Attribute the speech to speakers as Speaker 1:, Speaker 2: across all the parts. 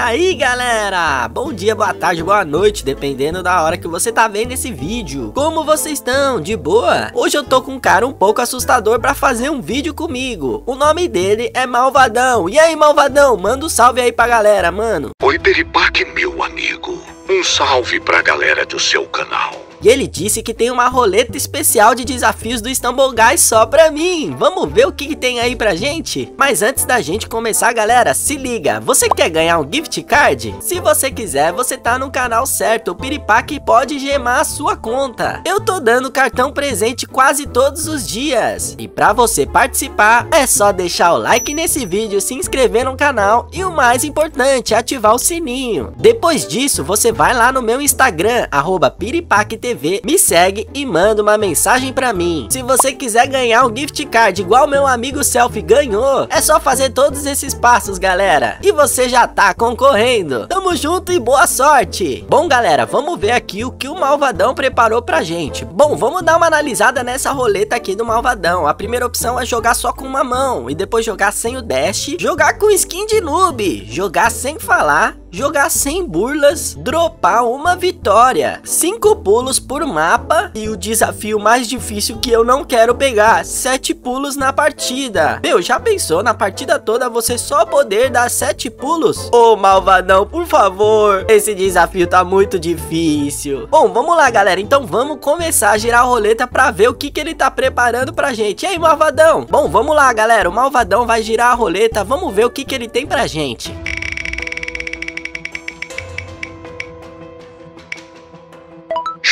Speaker 1: aí galera, bom dia, boa tarde, boa noite, dependendo da hora que você tá vendo esse vídeo. Como vocês estão? De boa? Hoje eu tô com um cara um pouco assustador pra fazer um vídeo comigo. O nome dele é Malvadão. E aí Malvadão, manda um salve aí pra galera, mano.
Speaker 2: Oi Peripaque, meu amigo. Um salve pra galera do seu canal
Speaker 1: e ele disse que tem uma roleta especial de desafios do Istanbul Guys só pra mim. Vamos ver o que, que, tem aí pra gente? Mas antes da gente começar, galera, se liga. Você quer ganhar um gift card? Se você quiser, você tá no canal certo. O Piripaque pode gemar a sua conta. Eu tô dando cartão presente quase todos os dias. E pra você participar, é só deixar o like nesse vídeo, se inscrever no canal e o mais importante, ativar o sininho. Depois disso, você vai lá no meu Instagram, arroba piripaquetv TV, me segue e manda uma mensagem pra mim. Se você quiser ganhar um gift card igual meu amigo Selfie ganhou, é só fazer todos esses passos, galera. E você já tá concorrendo. Tamo junto e boa sorte. Bom, galera, vamos ver aqui o que o Malvadão preparou pra gente. Bom, vamos dar uma analisada nessa roleta aqui do Malvadão. A primeira opção é jogar só com uma mão e depois jogar sem o dash, jogar com skin de noob, jogar sem falar jogar sem burlas, dropar uma vitória, 5 pulos por mapa e o desafio mais difícil que eu não quero pegar, 7 pulos na partida. Meu, já pensou na partida toda você só poder dar 7 pulos? Ô oh, malvadão, por favor, esse desafio tá muito difícil. Bom, vamos lá galera, então vamos começar a girar a roleta pra ver o que, que ele tá preparando pra gente. E aí malvadão? Bom, vamos lá galera, o malvadão vai girar a roleta, vamos ver o que, que ele tem pra gente.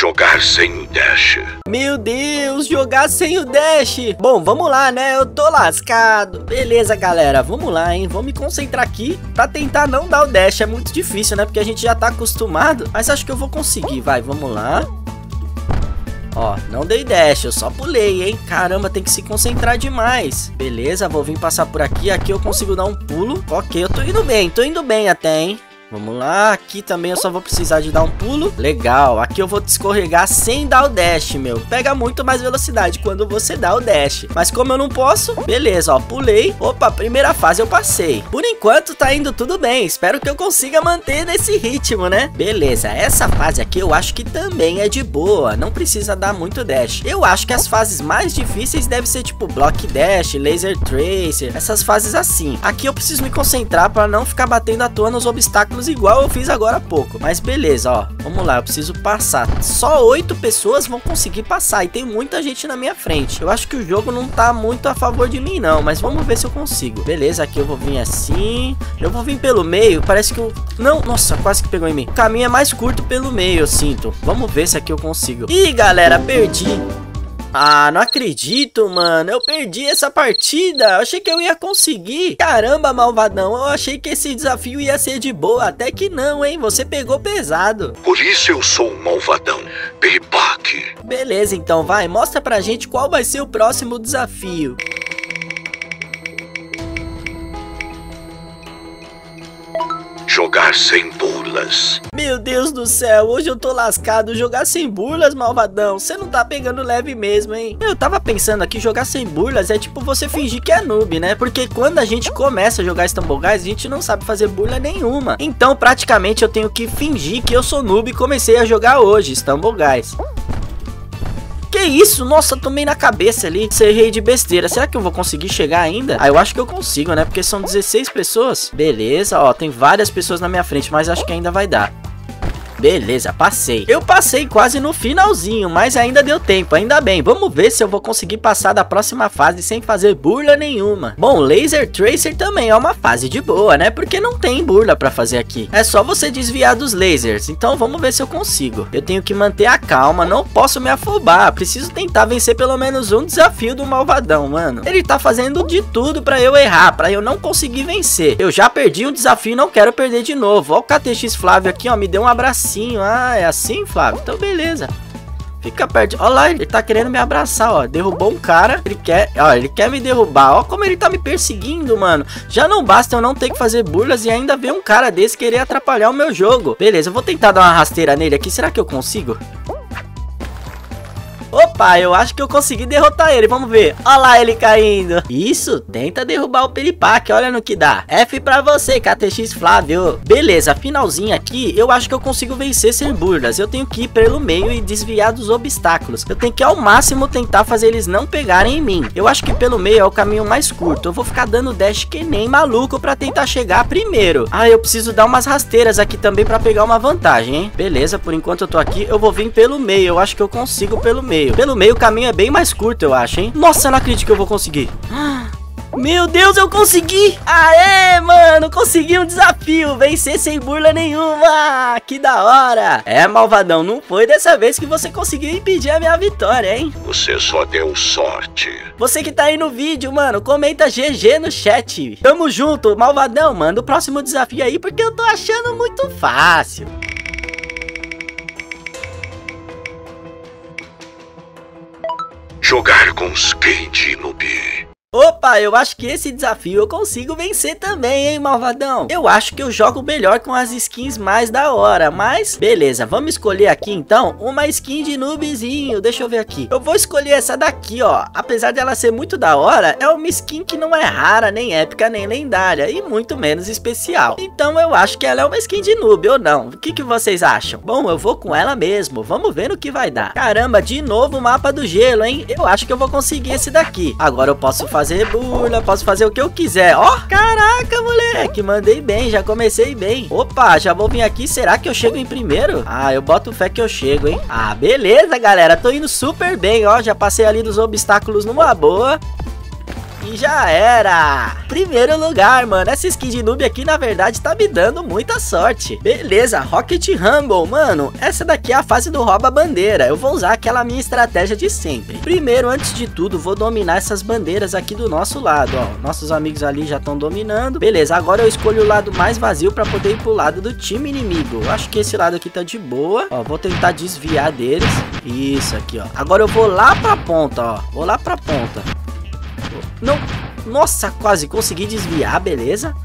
Speaker 2: Jogar sem o dash.
Speaker 1: Meu Deus, jogar sem o dash. Bom, vamos lá, né? Eu tô lascado. Beleza, galera, vamos lá, hein? Vou me concentrar aqui pra tentar não dar o dash. É muito difícil, né? Porque a gente já tá acostumado. Mas acho que eu vou conseguir. Vai, vamos lá. Ó, não dei dash, eu só pulei, hein? Caramba, tem que se concentrar demais. Beleza, vou vir passar por aqui. Aqui eu consigo dar um pulo. Ok, eu tô indo bem, tô indo bem até, hein? Vamos lá, aqui também eu só vou precisar de dar um pulo. Legal, aqui eu vou escorregar sem dar o dash, meu. Pega muito mais velocidade quando você dá o dash. Mas como eu não posso, beleza, ó, pulei. Opa, primeira fase eu passei. Por enquanto tá indo tudo bem, espero que eu consiga manter nesse ritmo, né? Beleza, essa fase aqui eu acho que também é de boa. Não precisa dar muito dash. Eu acho que as fases mais difíceis devem ser tipo Block Dash, Laser Tracer Essas fases assim. Aqui eu preciso me concentrar para não ficar batendo à toa nos obstáculos igual eu fiz agora há pouco. Mas beleza, ó. Vamos lá, eu preciso passar. Só oito pessoas vão conseguir passar. E tem muita gente na minha frente. Eu acho que o jogo não tá muito a favor de mim, não. Mas vamos ver se eu consigo. Beleza, aqui eu vou vir assim. Eu vou vir pelo meio. Parece que eu... Não, nossa, quase que pegou em mim. O caminho é mais curto pelo meio, eu sinto. Vamos ver se aqui eu consigo. Ih, galera, perdi. Ah, não acredito, mano. Eu perdi essa partida. Eu achei que eu ia conseguir. Caramba, malvadão. Eu achei que esse desafio ia ser de boa. Até que não, hein? Você pegou pesado.
Speaker 2: Por isso eu sou um malvadão. Payback.
Speaker 1: Beleza, então vai. Mostra pra gente qual vai ser o próximo desafio.
Speaker 2: jogar sem burlas.
Speaker 1: Meu Deus do céu, hoje eu tô lascado. Jogar sem burlas, malvadão. Você não tá pegando leve mesmo, hein? Eu tava pensando aqui, jogar sem burlas é tipo você fingir que é noob, né? Porque quando a gente começa a jogar Stumble Guys, a gente não sabe fazer burla nenhuma. Então, praticamente, eu tenho que fingir que eu sou noob e comecei a jogar hoje, Stumble Guys. Que isso? Nossa, tomei na cabeça ali. Errei de besteira. Será que eu vou conseguir chegar ainda? Ah, eu acho que eu consigo, né? Porque são 16 pessoas. Beleza, ó. Tem várias pessoas na minha frente, mas acho que ainda vai dar. Beleza, passei. Eu passei quase no finalzinho, mas ainda deu tempo, ainda bem. Vamos ver se eu vou conseguir passar da próxima fase sem fazer burla nenhuma. Bom, Laser Tracer também é uma fase de boa, né? Porque não tem burla pra fazer aqui. É só você desviar dos lasers. Então vamos ver se eu consigo. Eu tenho que manter a calma, não posso me afobar. Preciso tentar vencer pelo menos um desafio do malvadão, mano. Ele tá fazendo de tudo pra eu errar, pra eu não conseguir vencer. Eu já perdi um desafio e não quero perder de novo. Ó o KTX Flávio aqui, ó, me deu um abraço ah, é assim, Flávio? Então beleza. Fica perto. Olha lá, ele tá querendo me abraçar, ó. Derrubou um cara. Ele quer. Ó, ele quer me derrubar. Ó, como ele tá me perseguindo, mano. Já não basta eu não ter que fazer burlas e ainda ver um cara desse querer atrapalhar o meu jogo. Beleza, eu vou tentar dar uma rasteira nele aqui. Será que eu consigo? Opa, eu acho que eu consegui derrotar ele, vamos ver. Olha lá ele caindo. Isso, tenta derrubar o Peripaque, olha no que dá. F pra você, KTX Flávio. Beleza, finalzinho aqui, eu acho que eu consigo vencer sem burlas. Eu tenho que ir pelo meio e desviar dos obstáculos. Eu tenho que ao máximo tentar fazer eles não pegarem em mim. Eu acho que pelo meio é o caminho mais curto. Eu vou ficar dando dash que nem maluco pra tentar chegar primeiro. Ah, eu preciso dar umas rasteiras aqui também pra pegar uma vantagem, hein? Beleza, por enquanto eu tô aqui, eu vou vir pelo meio. Eu acho que eu consigo pelo meio. Pelo meio o caminho é bem mais curto, eu acho, hein? Nossa, eu não acredito que eu vou conseguir. Meu Deus, eu consegui! Aê, mano, consegui um desafio, vencer sem burla nenhuma! Que da hora! É, malvadão, não foi dessa vez que você conseguiu impedir a minha vitória, hein?
Speaker 2: Você só deu sorte.
Speaker 1: Você que tá aí no vídeo, mano, comenta GG no chat. Tamo junto, malvadão, manda o próximo desafio aí porque eu tô achando muito fácil.
Speaker 2: Jogar com skate noob.
Speaker 1: Opa, eu acho que esse desafio eu consigo vencer também, hein, malvadão? Eu acho que eu jogo melhor com as skins mais da hora, mas beleza, vamos escolher aqui então uma skin de noobzinho, deixa eu ver aqui. Eu vou escolher essa daqui, ó, apesar dela ser muito da hora, é uma skin que não é rara, nem épica, nem lendária e muito menos especial. Então eu acho que ela é uma skin de noob, ou não? O que, que vocês acham? Bom, eu vou com ela mesmo, vamos ver no que vai dar. Caramba, de novo o mapa do gelo, hein? Eu acho que eu vou conseguir esse daqui. Agora eu posso fazer fazer burla, posso fazer o que eu quiser. Ó, oh, caraca, moleque, mandei bem, já comecei bem. Opa, já vou vir aqui, será que eu chego em primeiro? Ah, eu boto fé que eu chego, hein? Ah, beleza, galera, tô indo super bem, ó, já passei ali dos obstáculos numa boa. E já era! Primeiro lugar, mano. Essa skin de noob aqui, na verdade, tá me dando muita sorte. Beleza, Rocket Rumble, mano. Essa daqui é a fase do rouba bandeira. Eu vou usar aquela minha estratégia de sempre. Primeiro, antes de tudo, vou dominar essas bandeiras aqui do nosso lado, ó. Nossos amigos ali já estão dominando. Beleza, agora eu escolho o lado mais vazio pra poder ir pro lado do time inimigo. Eu acho que esse lado aqui tá de boa. Ó, vou tentar desviar deles. Isso aqui, ó. Agora eu vou lá pra ponta, ó. Vou lá pra ponta. Não. Nossa, quase consegui desviar, beleza?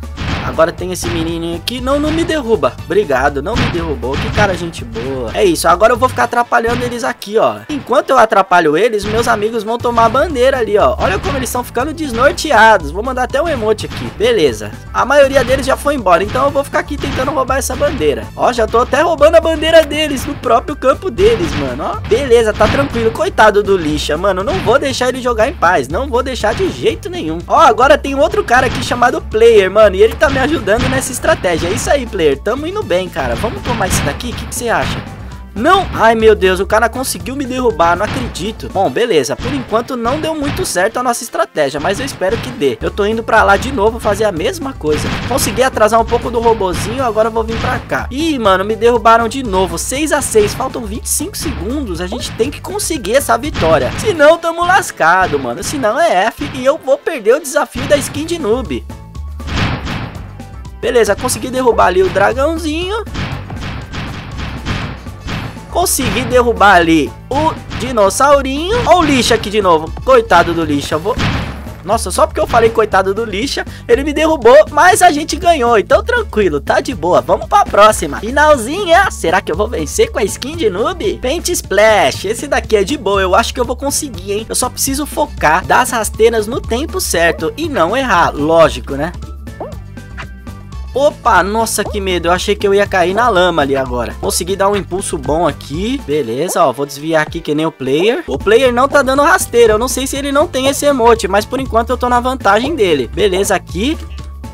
Speaker 1: Agora tem esse menininho aqui. Não, não me derruba. Obrigado, não me derrubou. Que cara gente boa. É isso, agora eu vou ficar atrapalhando eles aqui, ó. Enquanto eu atrapalho eles, meus amigos vão tomar bandeira ali, ó. Olha como eles estão ficando desnorteados. Vou mandar até um emote aqui. Beleza. A maioria deles já foi embora, então eu vou ficar aqui tentando roubar essa bandeira. Ó, já tô até roubando a bandeira deles no próprio campo deles, mano, ó. Beleza, tá tranquilo. Coitado do lixa, mano. Não vou deixar ele jogar em paz. Não vou deixar de jeito nenhum. Ó, agora tem outro cara aqui chamado Player, mano. E ele tá me ajudando nessa estratégia. É isso aí, player. Tamo indo bem, cara. Vamos tomar isso daqui? O que, você acha? Não! Ai, meu Deus, o cara conseguiu me derrubar, não acredito. Bom, beleza, por enquanto não deu muito certo a nossa estratégia, mas eu espero que dê. Eu tô indo pra lá de novo fazer a mesma coisa. Consegui atrasar um pouco do robozinho, agora eu vou vir pra cá. Ih, mano, me derrubaram de novo, 6 a 6 faltam 25 segundos, a gente tem que conseguir essa vitória. Senão, tamo lascado, mano, senão é F e eu vou perder o desafio da skin de noob. Beleza, consegui derrubar ali o dragãozinho. Consegui derrubar ali o dinossaurinho. Olha o lixa aqui de novo. Coitado do lixa. Vou... Nossa, só porque eu falei coitado do lixa, ele me derrubou, mas a gente ganhou. Então tranquilo, tá de boa. Vamos pra próxima. Finalzinha. Será que eu vou vencer com a skin de noob? Paint Splash. Esse daqui é de boa. Eu acho que eu vou conseguir, hein? Eu só preciso focar, dar as rasteiras no tempo certo e não errar. Lógico, né? Opa, nossa, que medo. Eu achei que eu ia cair na lama ali agora. Consegui dar um impulso bom aqui. Beleza, ó. Vou desviar aqui que nem o player. O player não tá dando rasteira. Eu não sei se ele não tem esse emote, mas por enquanto eu tô na vantagem dele. Beleza, aqui.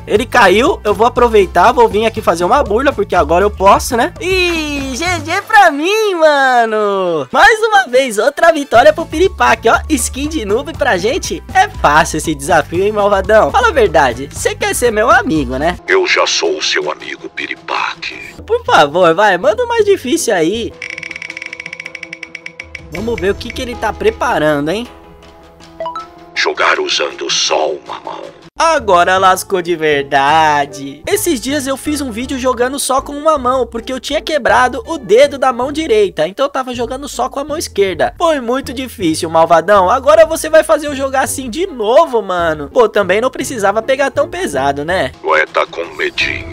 Speaker 1: Ele caiu, eu vou aproveitar, vou vir aqui fazer uma burla, porque agora eu posso, né? E GG pra mim, mano! Mais uma vez, outra vitória pro Piripaque, ó. Skin de noob pra gente é fácil esse desafio, hein, malvadão? Fala a verdade, você quer ser meu amigo, né?
Speaker 2: Eu já sou o seu amigo Piripaque.
Speaker 1: Por favor, vai, manda o mais difícil aí. Vamos ver o que, que ele tá preparando, hein?
Speaker 2: Jogar usando só uma mão.
Speaker 1: Agora lascou de verdade. Esses dias eu fiz um vídeo jogando só com uma mão, porque eu tinha quebrado o dedo da mão direita, então eu tava jogando só com a mão esquerda. Foi muito difícil, malvadão. Agora você vai fazer eu jogar assim de novo, mano. Pô, também não precisava pegar tão pesado, né?
Speaker 2: Ué, tá com medinho?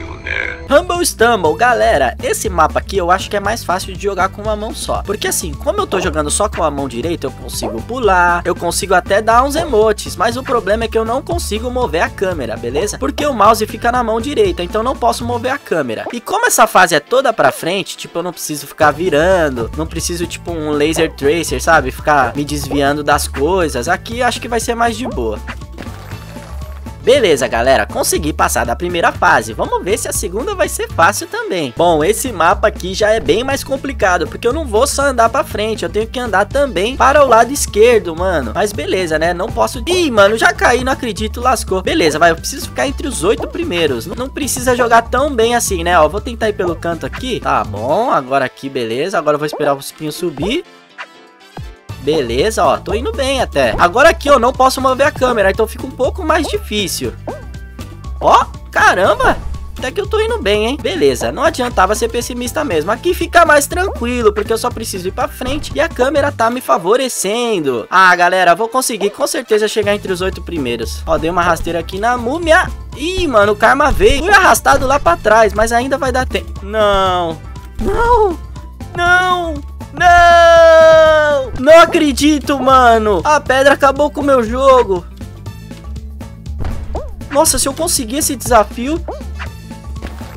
Speaker 1: Humble Stumble, galera, esse mapa aqui eu acho que é mais fácil de jogar com uma mão só. Porque assim, como eu tô jogando só com a mão direita, eu consigo pular, eu consigo até dar uns emotes, mas o problema é que eu não consigo mover a câmera, beleza? Porque o mouse fica na mão direita, então não posso mover a câmera. E como essa fase é toda pra frente, tipo, eu não preciso ficar virando, não preciso, tipo, um laser tracer, sabe? Ficar me desviando das coisas. Aqui acho que vai ser mais de boa. Beleza, galera, consegui passar da primeira fase. Vamos ver se a segunda vai ser fácil também. Bom, esse mapa aqui já é bem mais complicado, porque eu não vou só andar pra frente, eu tenho que andar também para o lado esquerdo, mano. Mas beleza, né? Não posso... Ih, mano, já caí, não acredito, lascou. Beleza, vai, eu preciso ficar entre os oito primeiros. Não, precisa jogar tão bem assim, né? Ó, vou tentar ir pelo canto aqui. Tá bom, agora aqui, beleza. Agora eu vou esperar o espinho subir. Beleza, ó, tô indo bem até. Agora aqui eu não posso mover a câmera, então fica um pouco mais difícil. Ó, caramba! Até que eu tô indo bem, hein? Beleza, não adiantava ser pessimista mesmo. Aqui fica mais tranquilo, porque eu só preciso ir pra frente e a câmera tá me favorecendo. Ah, galera, vou conseguir com certeza chegar entre os oito primeiros. Ó, dei uma rasteira aqui na múmia. Ih, mano, o karma veio. Fui arrastado lá pra trás, mas ainda vai dar tempo. Não. Não. Não. Não! Não acredito, mano! A pedra acabou com o meu jogo. Nossa, se eu conseguir esse desafio,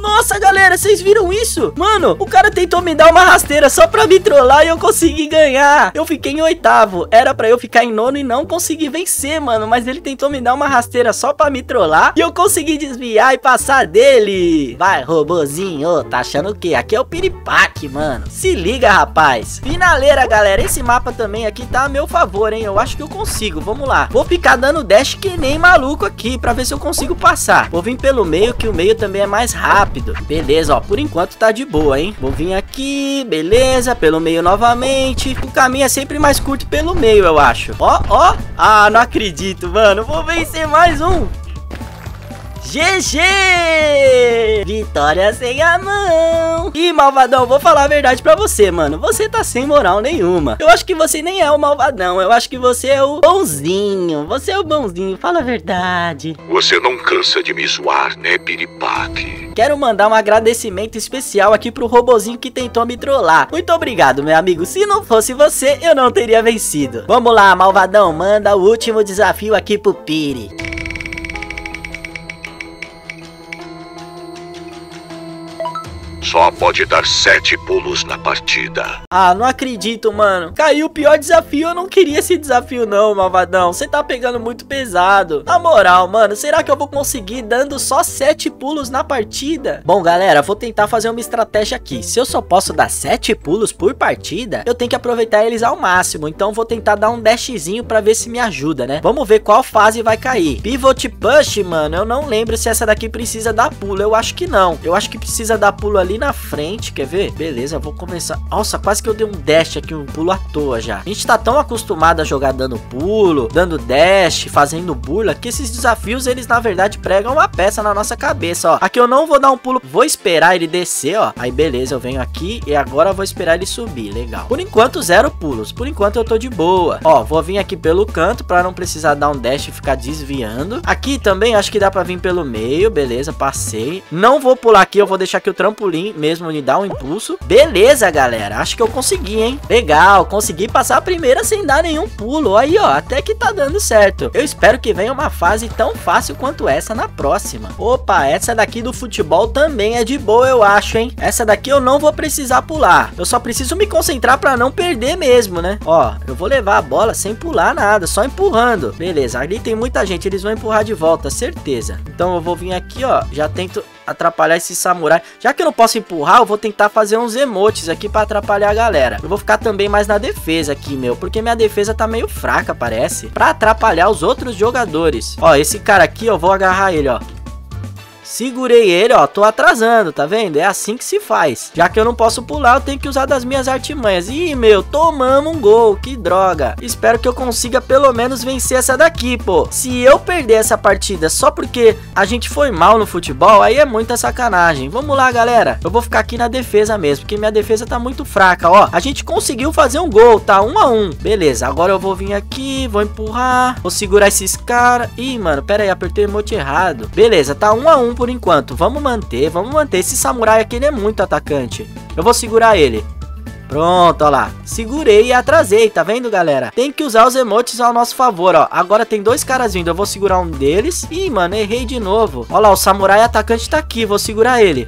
Speaker 1: nossa, galera, vocês viram isso? Mano, o cara tentou me dar uma rasteira só pra me trollar e eu consegui ganhar. Eu fiquei em oitavo. Era pra eu ficar em nono e não consegui vencer, mano. Mas ele tentou me dar uma rasteira só pra me trollar e eu consegui desviar e passar dele. Vai, robozinho. Tá achando o quê? Aqui é o piripaque, mano. Se liga, rapaz. Finaleira, galera. Esse mapa também aqui tá a meu favor, hein? Eu acho que eu consigo. Vamos lá. Vou ficar dando dash que nem maluco aqui pra ver se eu consigo passar. Vou vir pelo meio, que o meio também é mais rápido rápido. Beleza, ó, por enquanto tá de boa, hein? Vou vir aqui, beleza, pelo meio novamente. O caminho é sempre mais curto pelo meio, eu acho. Ó, ó. Ah, não acredito, mano. Vou vencer mais um. GG! Vitória sem a mão! E malvadão, vou falar a verdade pra você, mano. Você tá sem moral nenhuma. Eu acho que você nem é o malvadão. Eu acho que você é o bonzinho. Você é o bonzinho, fala a verdade.
Speaker 2: Você não cansa de me zoar, né, piripaque?
Speaker 1: Quero mandar um agradecimento especial aqui pro robozinho que tentou me trollar. Muito obrigado, meu amigo. Se não fosse você, eu não teria vencido. Vamos lá, malvadão. Manda o último desafio aqui pro Piri.
Speaker 2: Só pode dar sete pulos na partida.
Speaker 1: Ah, não acredito, mano. Caiu o pior desafio. Eu não queria esse desafio, não, malvadão. Você tá pegando muito pesado. Na moral, mano, será que eu vou conseguir dando só sete pulos na partida? Bom, galera, vou tentar fazer uma estratégia aqui. Se eu só posso dar sete pulos por partida, eu tenho que aproveitar eles ao máximo. Então, vou tentar dar um dashzinho pra ver se me ajuda, né? Vamos ver qual fase vai cair. Pivot Push, mano, eu não lembro se essa daqui precisa dar pulo. Eu acho que não. Eu acho que precisa dar pulo ali na frente, quer ver? Beleza, vou começar. Nossa, quase que eu dei um dash aqui, um pulo à toa já. A gente tá tão acostumado a jogar dando pulo, dando dash, fazendo burla, que esses desafios, eles na verdade pregam uma peça na nossa cabeça, ó. Aqui eu não vou dar um pulo, vou esperar ele descer, ó. Aí beleza, eu venho aqui e agora vou esperar ele subir, legal. Por enquanto, zero pulos. Por enquanto eu tô de boa. Ó, vou vir aqui pelo canto pra não precisar dar um dash e ficar desviando. Aqui também acho que dá pra vir pelo meio, beleza, passei. Não vou pular aqui, eu vou deixar aqui o trampolim mesmo me dar um impulso. Beleza, galera. Acho que eu consegui, hein? Legal, consegui passar a primeira sem dar nenhum pulo. Aí, ó, até que tá dando certo. Eu espero que venha uma fase tão fácil quanto essa na próxima. Opa, essa daqui do futebol também é de boa, eu acho, hein? Essa daqui eu não vou precisar pular. Eu só preciso me concentrar pra não perder mesmo, né? Ó, eu vou levar a bola sem pular nada, só empurrando. Beleza, ali tem muita gente, eles vão empurrar de volta, certeza. Então eu vou vir aqui, ó, já tento atrapalhar esse samurai. Já que eu não posso empurrar, eu vou tentar fazer uns emotes aqui para atrapalhar a galera. Eu vou ficar também mais na defesa aqui, meu, porque minha defesa tá meio fraca, parece. Para atrapalhar os outros jogadores. Ó, esse cara aqui, eu vou agarrar ele, ó. Segurei ele, ó, tô atrasando, tá vendo? É assim que se faz. Já que eu não posso pular, eu tenho que usar das minhas artimanhas. Ih, meu, tomamos um gol, que droga. Espero que eu consiga pelo menos vencer essa daqui, pô. Se eu perder essa partida só porque a gente foi mal no futebol, aí é muita sacanagem. Vamos lá, galera. Eu vou ficar aqui na defesa mesmo, porque minha defesa tá muito fraca, ó. A gente conseguiu fazer um gol, tá? Um a um. Beleza, agora eu vou vir aqui, vou empurrar, vou segurar esses caras. Ih, mano, pera aí, apertei o emote errado. Beleza, tá um a um por enquanto. Vamos manter, vamos manter. Esse samurai aqui ele é muito atacante. Eu vou segurar ele. Pronto, ó lá. Segurei e atrasei, tá vendo, galera? Tem que usar os emotes ao nosso favor, ó. Agora tem dois caras vindo, eu vou segurar um deles. Ih, mano, errei de novo. Ó lá, o samurai atacante tá aqui, vou segurar ele.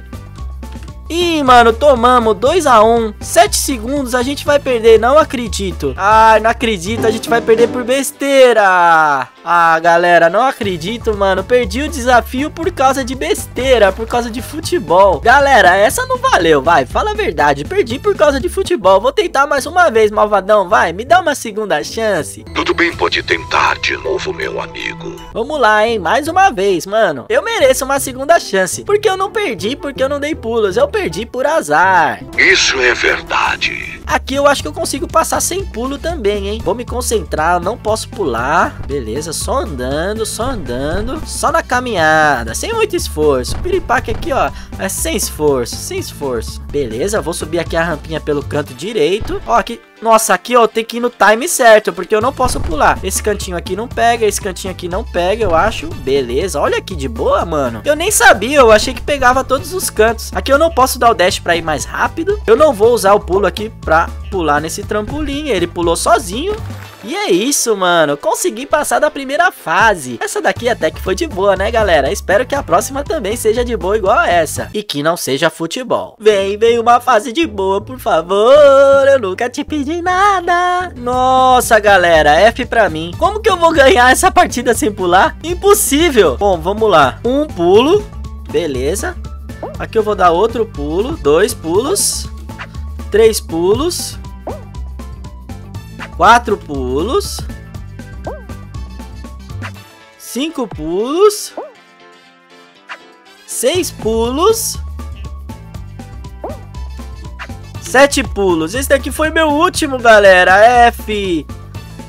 Speaker 1: Ih, mano, tomamos 2x1. 7 segundos, a gente vai perder, não acredito. Ai, não acredito, a gente vai perder por besteira. Ah, galera, não acredito, mano. Perdi o desafio por causa de besteira, por causa de futebol. Galera, essa não valeu, vai. Fala a verdade, perdi por causa de futebol. Vou tentar mais uma vez, malvadão, vai. Me dá uma segunda chance.
Speaker 2: Tudo bem, pode tentar de novo, meu amigo.
Speaker 1: Vamos lá, hein? Mais uma vez, mano. Eu mereço uma segunda chance. Porque eu não perdi, porque eu não dei pulos. Eu perdi por azar.
Speaker 2: Isso é verdade.
Speaker 1: Aqui eu acho que eu consigo passar sem pulo também, hein? Vou me concentrar, não posso pular. Beleza, só andando, só andando. Só na caminhada, sem muito esforço. O piripaque aqui, ó, é sem esforço, sem esforço. Beleza, vou subir aqui a rampinha pelo canto direito. Ó, aqui... Nossa, aqui, ó, tem que ir no time certo, porque eu não posso pular. Esse cantinho aqui não pega, esse cantinho aqui não pega, eu acho. Beleza, olha aqui de boa, mano. Eu nem sabia, eu achei que pegava todos os cantos. Aqui eu não posso dar o dash pra ir mais rápido. Eu não vou usar o pulo aqui pra pular nesse trampolim. Ele pulou sozinho. E é isso, mano. Consegui passar da primeira fase. Essa daqui até que foi de boa, né, galera? Espero que a próxima também seja de boa igual a essa. E que não seja futebol. Vem, vem uma fase de boa, por favor. Eu nunca te pedi nada. Nossa, galera. F pra mim. Como que eu vou ganhar essa partida sem pular? Impossível. Bom, vamos lá. Um pulo. Beleza. Aqui eu vou dar outro pulo. Dois pulos. Três pulos. Quatro pulos. Cinco pulos. Seis pulos. Sete pulos. Esse daqui foi meu último, galera. F.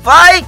Speaker 1: Vai!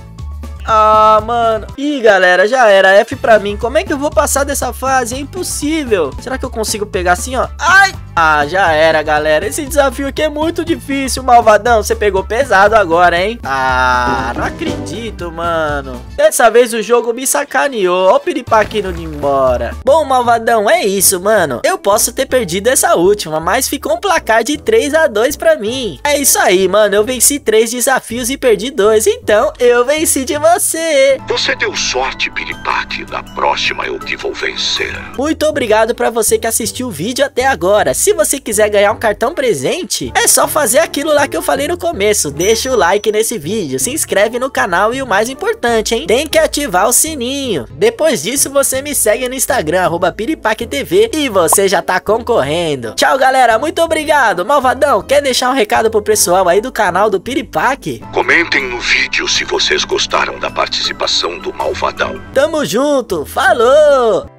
Speaker 1: Ah, mano. Ih, galera, já era. F pra mim. Como é que eu vou passar dessa fase? É impossível. Será que eu consigo pegar assim, ó? Ai! Ah, já era, galera. Esse desafio aqui é muito difícil, malvadão. Você pegou pesado agora, hein? Ah, não acredito, mano. Dessa vez o jogo me sacaneou. Ó o piripaque indo embora. Bom, malvadão, é isso, mano. Eu posso ter perdido essa última, mas ficou um placar de 3 a 2 pra mim. É isso aí, mano. Eu venci três desafios e perdi dois. Então, eu venci de você.
Speaker 2: Você deu sorte, Piripaque. Na próxima eu que vou vencer.
Speaker 1: Muito obrigado pra você que assistiu o vídeo até agora. Se você quiser ganhar um cartão presente, é só fazer aquilo lá que eu falei no começo. Deixa o like nesse vídeo, se inscreve no canal e o mais importante, hein? Tem que ativar o sininho. Depois disso, você me segue no Instagram, arroba PiripaqueTV e você já tá concorrendo. Tchau, galera. Muito obrigado. Malvadão, quer deixar um recado pro pessoal aí do canal do Piripaque?
Speaker 2: Comentem no vídeo se vocês gostaram da participação do Malvadão.
Speaker 1: Tamo junto. Falou!